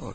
Okay.